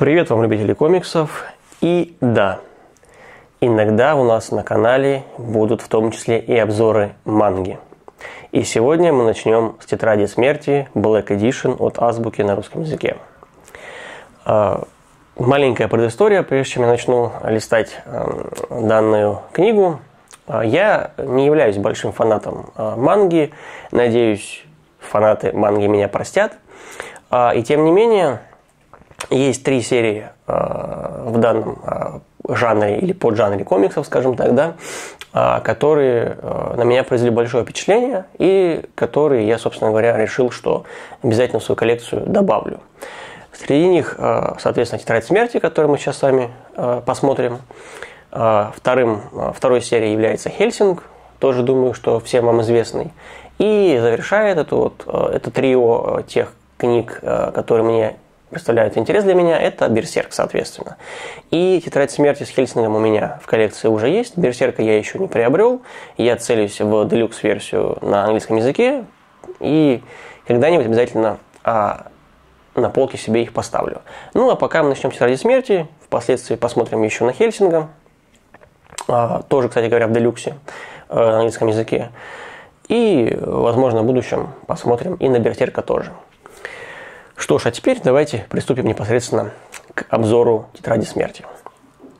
Привет вам, любители комиксов. И да, иногда у нас на канале будут в том числе и обзоры манги. И сегодня мы начнем с тетради смерти Black Edition от Азбуки на русском языке. А, маленькая предыстория, прежде чем я начну листать а, данную книгу. А, я не являюсь большим фанатом манги. Надеюсь, фанаты манги меня простят. И тем не менее, есть три серии э, в данном э, жанре или поджанре комиксов, скажем так, да, э, которые на меня произвели большое впечатление и которые я, собственно говоря, решил, что обязательно в свою коллекцию добавлю. Среди них, соответственно, «Тетрадь смерти», которую мы сейчас с вами посмотрим. Вторым, второй серией является «Хельсинг», тоже думаю, что всем вам известный. И завершает это, вот, это трио тех книг, которые мне представляют интерес для меня, это Берсерк, соответственно. И Тетрадь смерти с Хельсингом у меня в коллекции уже есть. Берсерка я еще не приобрел. Я целюсь в делюкс-версию на английском языке. И когда-нибудь обязательно а, на полке себе их поставлю. Ну, а пока мы начнем Тетради смерти, впоследствии посмотрим еще на Хельсинга. А, тоже, кстати говоря, в делюксе а, на английском языке. И, возможно, в будущем посмотрим и на Берсерка тоже. Что ж, а теперь давайте приступим непосредственно к обзору «Тетради смерти».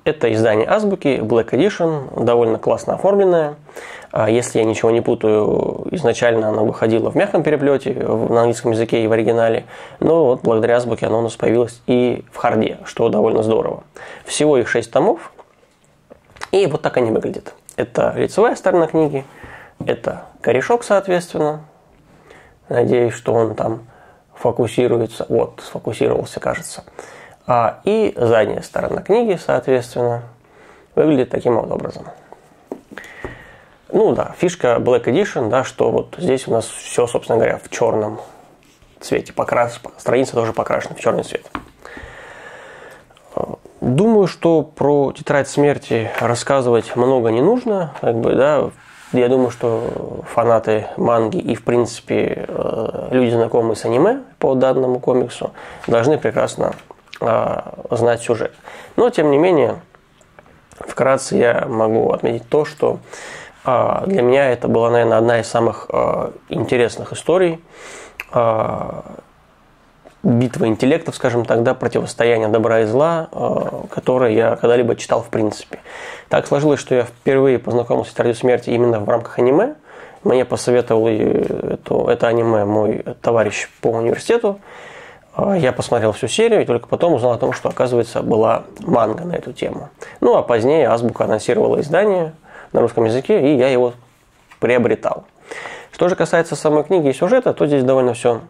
Это издание Азбуки, Black Edition, довольно классно оформленное. А если я ничего не путаю, изначально оно выходило в мягком переплете на английском языке и в оригинале, но вот благодаря Азбуке оно у нас появилось и в харде, что довольно здорово. Всего их 6 томов, и вот так они выглядят. Это лицевая сторона книги, это корешок, соответственно. Надеюсь, что он там фокусируется, вот, сфокусировался, кажется. А, и задняя сторона книги, соответственно, выглядит таким вот образом. Ну да, фишка Black Edition, да, что вот здесь у нас все, собственно говоря, в черном цвете. Покрас, страница тоже покрашена в черный цвет. Думаю, что про тетрадь смерти рассказывать много не нужно. Как бы, да, я думаю, что фанаты манги и, в принципе, э, люди, знакомые с аниме по данному комиксу, должны прекрасно э, знать сюжет. Но, тем не менее, вкратце я могу отметить то, что э, для меня это была, наверное, одна из самых интересных историй битва интеллектов, скажем так, да, противостояние добра и зла, которое я когда-либо читал в принципе. Так сложилось, что я впервые познакомился с «Тетрадью смерти» именно в рамках аниме. Мне посоветовал это, это аниме мой товарищ по университету. А, я посмотрел всю серию и только потом узнал о том, что, оказывается, была манга на эту тему. Ну, а позднее Азбука анонсировала издание на русском языке, и я его приобретал. Что же касается самой книги и сюжета, то здесь довольно все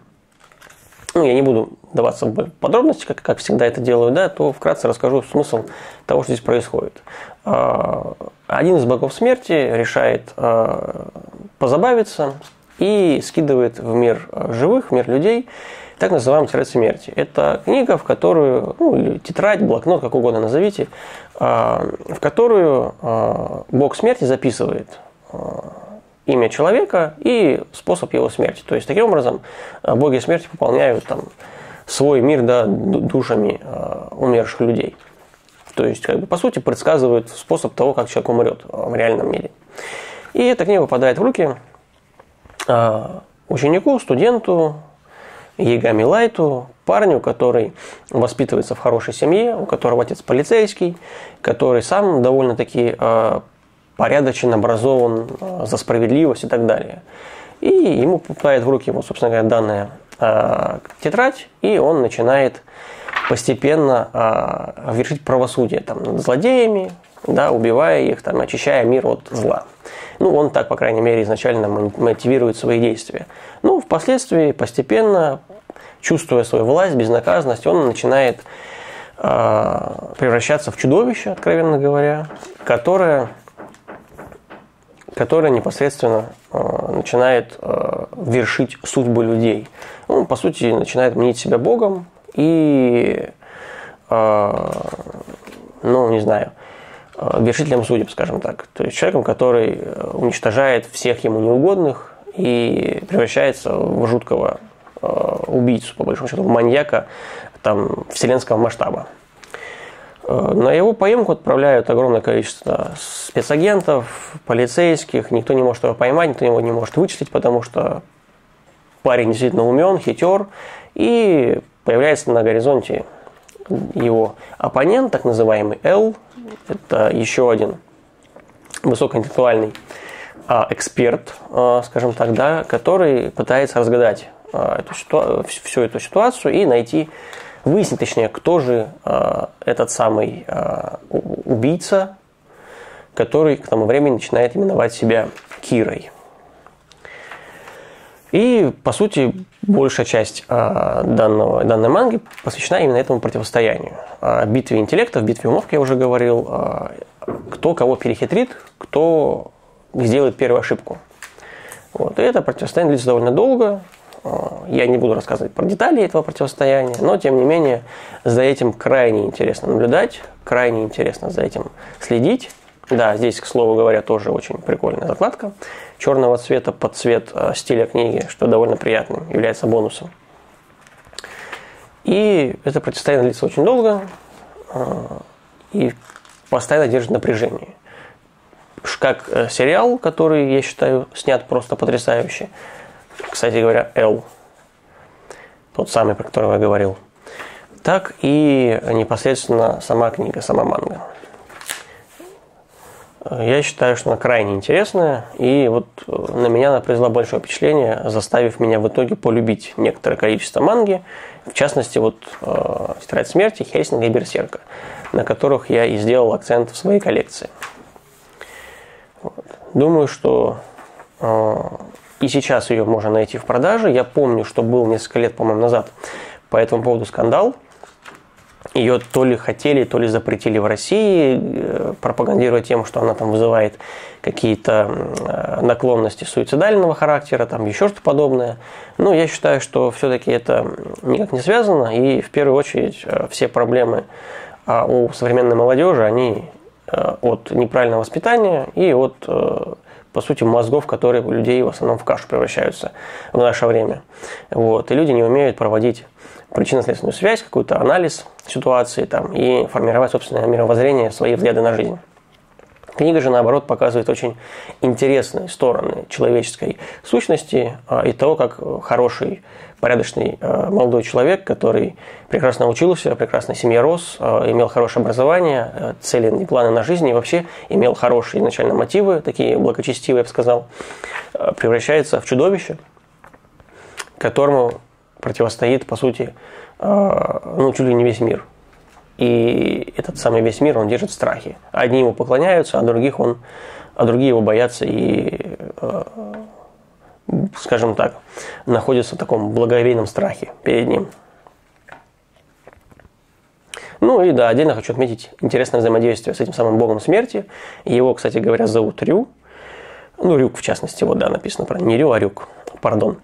ну, я не буду даваться в подробности, как, как всегда это делаю, да, то вкратце расскажу смысл того, что здесь происходит. А, один из богов смерти решает а, позабавиться и скидывает в мир живых, в мир людей, так называемую тетрадь смерти. Это книга, в которую, ну, или тетрадь, блокнот, как угодно назовите, а, в которую бог смерти записывает имя человека и способ его смерти. То есть, таким образом, э, боги смерти пополняют там, свой мир да, душами э, умерших людей. То есть, как бы, по сути, предсказывают способ того, как человек умрет в реальном мире. И эта книга попадает в руки э, ученику, студенту, Егами Лайту, парню, который воспитывается в хорошей семье, у которого отец полицейский, который сам довольно-таки порядочен, образован, э, за справедливость и так далее. И ему попадает в руки, вот, собственно говоря, данная э, тетрадь, и он начинает постепенно э, вершить правосудие там, над злодеями, да, убивая их, там, очищая мир от зла. Ну, он так, по крайней мере, изначально мотивирует свои действия. Ну, впоследствии, постепенно, чувствуя свою власть, безнаказанность, он начинает э, превращаться в чудовище, откровенно говоря, которое которая непосредственно э, начинает э, вершить судьбы людей. Он, по сути, начинает мнить себя Богом и, э, ну, не знаю, э, вершителем судеб, скажем так. То есть человеком, который э, уничтожает всех ему неугодных и превращается в жуткого э, убийцу, по большому счету, в маньяка там, вселенского масштаба. Э, на его поимку отправляют огромное количество спецагентов, полицейских. Никто не может его поймать, никто его не может вычислить, потому что парень действительно умен, хитер. И появляется на горизонте его оппонент, так называемый Л. Это еще один высокоинтеллектуальный а, эксперт, а, скажем так, да, который пытается разгадать а, эту ситу... всю эту ситуацию и найти, выяснить точнее, кто же этот самый убийца, который к тому времени начинает именовать себя Кирой. И, по сути, большая часть данного, данной манги посвящена именно этому противостоянию. Битве интеллектов, битве умов, я уже говорил, кто кого перехитрит, кто сделает первую ошибку. Вот. И это противостояние длится довольно долго. А, я не буду рассказывать про детали этого противостояния, но тем не менее за этим крайне интересно наблюдать, крайне интересно за этим следить. Да, здесь, к слову говоря, тоже очень прикольная закладка черного цвета под цвет а, стиля книги, что довольно приятным, является бонусом. И это противостояние длится очень долго а, и постоянно держит напряжение как э, сериал, который, я считаю, снят просто потрясающе. Кстати говоря, L, тот самый, про которого я говорил. Так и непосредственно сама книга, сама манга. Я считаю, что она крайне интересная, и вот э, на меня она произвела большое впечатление, заставив меня в итоге полюбить некоторое количество манги, в частности, вот э, «Тетрадь смерти», «Хельсинга» и «Берсерка», на которых я и сделал акцент в своей коллекции. Думаю, что э, и сейчас ее можно найти в продаже. Я помню, что был несколько лет, по-моему, назад по этому поводу скандал. Ее то ли хотели, то ли запретили в России, э, пропагандируя тем, что она там вызывает какие-то э, наклонности суицидального характера, там еще что-то подобное. Но я считаю, что все-таки это никак не связано, и в первую очередь э, все проблемы а, у современной молодежи, они от неправильного воспитания и от, по сути, мозгов, которые у людей в основном в кашу превращаются в наше время. Вот. И люди не умеют проводить причинно-следственную связь, какой-то анализ ситуации там, и формировать собственное мировоззрение, свои взгляды на жизнь. Книга же, наоборот, показывает очень интересные стороны человеческой сущности а, и того, как хороший, порядочный а, молодой человек, который прекрасно учился, прекрасно семье рос, а, имел хорошее образование, цели и планы на жизнь и вообще имел хорошие изначально мотивы, такие благочестивые, я бы сказал, превращается в чудовище, которому противостоит, по сути, ну, чуть ли не весь мир – и этот самый весь мир он держит в страхе. Одни ему поклоняются, а других он, а другие его боятся и, э, скажем так, находятся в таком благоговейном страхе перед ним. Ну и да, отдельно хочу отметить интересное взаимодействие с этим самым богом смерти. Его, кстати говоря, зовут Рю. Ну, Рюк, в частности, вот, да, написано про не Рю, а Рюк, пардон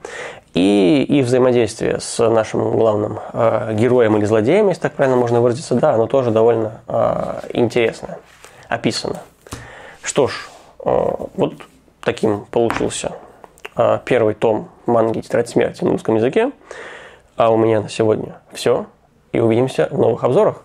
и, и взаимодействие с нашим главным э, героем или злодеем, если так правильно можно выразиться, да, оно тоже довольно э, интересно описано. Что ж, э, вот таким получился э, первый том манги «Тетрадь смерти» на русском языке. А у меня на сегодня все. И увидимся в новых обзорах.